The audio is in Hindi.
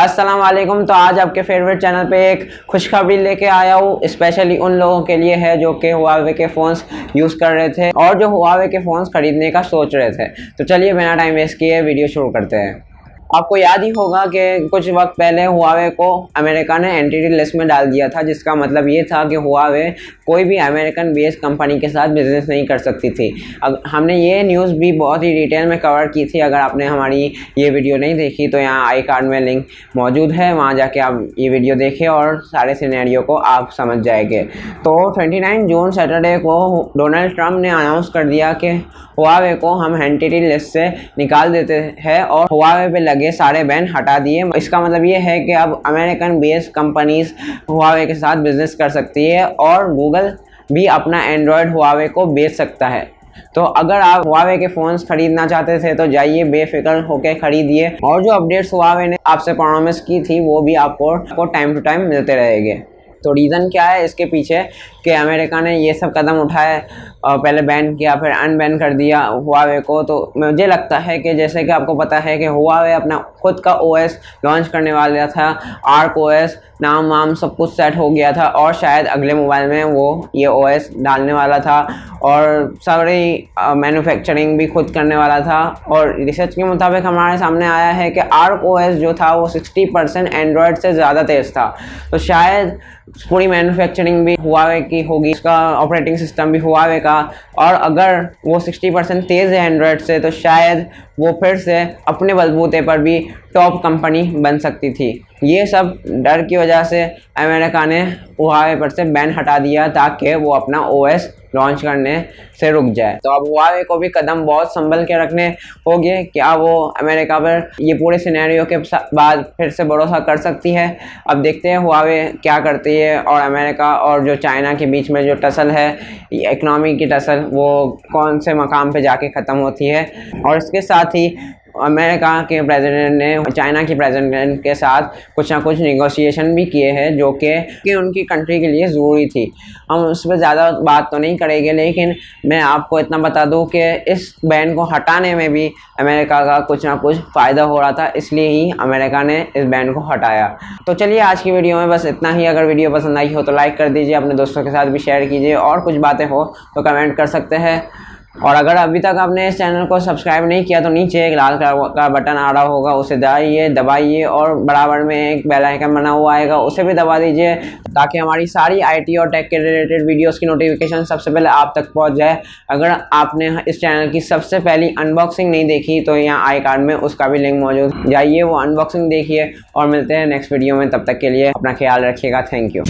वालेकुम तो आज आपके फेवरेट चैनल पे एक खुशखबरी लेके आया हूँ। स्पेशली उन लोगों के लिए है जो कि हुआवे के फ़ोन्स यूज़ कर रहे थे और जो हुआवे के फ़ोन्स ख़रीदने का सोच रहे थे। तो चलिए बिना टाइम वेस्ट किए वीडियो शुरू करते हैं। आपको याद ही होगा कि कुछ वक्त पहले हुआवे को अमेरिका ने एंटिटी लिस्ट में डाल दिया था, जिसका मतलब ये था कि हुआवे कोई भी अमेरिकन बेस्ड कंपनी के साथ बिज़नेस नहीं कर सकती थी। अब हमने ये न्यूज़ भी बहुत ही डिटेल में कवर की थी, अगर आपने हमारी ये वीडियो नहीं देखी तो यहाँ आई कार्ड में लिंक मौजूद है, वहाँ जाके आप ये वीडियो देखें और सारे सीनेरियो को आप समझ जाएँगे। तो ट्वेंटी जून सैटरडे को डोनाल्ड ट्रंप ने अनाउंस कर दिया कि हुआवे को हम एंटिटी लिस्ट से निकाल देते हैं और हुआवे पे लग लगे, सारे बैन हटा दिए। इसका मतलब ये है कि अब अमेरिकन बेस्ड कंपनीज़ हुआवे के साथ बिज़नेस कर सकती है और गूगल भी अपना एंड्रॉयड हुआवे को बेच सकता है। तो अगर आप हुआवे के फ़ोन्स खरीदना चाहते थे तो जाइए, बेफिक्र होकर खरीदिए। और जो अपडेट्स हुआवे ने आपसे प्रॉमिस की थी, वो भी आपको टाइम टू टाइम मिलते रहेंगे। तो रीज़न क्या है इसके पीछे कि अमेरिका ने ये सब कदम उठाए और पहले बैन किया, फिर अनबैन कर दिया हुआवे को। तो मुझे लगता है कि जैसे कि आपको पता है कि हुआवे अपना खुद का ओएस लॉन्च करने वाला था आर्क ओएस नाम वाम सब कुछ सेट हो गया था और शायद अगले मोबाइल में वो ये ओएस डालने वाला था और सारी मैन्युफैक्चरिंग भी खुद करने वाला था और रिसर्च के मुताबिक हमारे सामने आया है कि आर्क ओएस जो था वो 60 परसेंट एंड्रॉयड से ज़्यादा तेज़ था। तो शायद पूरी मैन्युफैक्चरिंग भी हुआवे की होगी, उसका ऑपरेटिंग सिस्टम भी हुआवे का। और अगर वो 60 परसेंट तेज़ है एंड्रॉयड से तो शायद वो फिर से अपने बलबूते पर भी टॉप कंपनी बन सकती थी। ये सब डर की वजह से अमेरिका ने हुआवे पर से बैन हटा दिया ताकि वो अपना ओएस लॉन्च करने से रुक जाए। तो अब हुआवे को भी कदम बहुत संभल के रखने होंगे। क्या वो अमेरिका पर ये पूरे सिनेरियो के बाद फिर से भरोसा कर सकती है? अब देखते हैं हुआवे क्या करती है और अमेरिका और जो चाइना के बीच में जो टसल है इकनॉमी की टसल वो कौन से मकाम पर जाके ख़त्म होती है? और इसके साथ ही अमेरिका के प्रेसिडेंट ने, चाइना के प्रेसिडेंट के साथ कुछ ना कुछ निगोशिएशन भी किए हैं, जो कि उनकी कंट्री के लिए ज़रूरी थी। हम उस पर ज़्यादा बात तो नहीं करेंगे, लेकिन मैं आपको इतना बता दूँ कि इस बैन को हटाने में भी अमेरिका का कुछ ना कुछ फ़ायदा हो रहा था, इसलिए ही अमेरिका ने इस बैन को हटाया। तो चलिए आज की वीडियो में बस इतना ही। अगर वीडियो पसंद आई हो तो लाइक कर दीजिए, अपने दोस्तों के साथ भी शेयर कीजिए। और कुछ बातें हो तो कमेंट कर सकते हैं। और अगर अभी तक आपने इस चैनल को सब्सक्राइब नहीं किया तो नीचे एक लाल कलर का बटन आ रहा होगा, उसे दबाइए दबाइए और बराबर में एक बेल आइकन बना हुआ आएगा, उसे भी दबा दीजिए ताकि हमारी सारी आईटी और टेक के रिलेटेड वीडियोस की नोटिफिकेशन सबसे पहले आप तक पहुँच जाए। अगर आपने इस चैनल की सबसे पहली अनबॉक्सिंग नहीं देखी तो यहाँ आई कार्ड में उसका भी लिंक मौजूद जाइए, वो अनबॉक्सिंग देखिए और मिलते हैं नेक्स्ट वीडियो में। तब तक के लिए अपना ख्याल रखिएगा। Thank you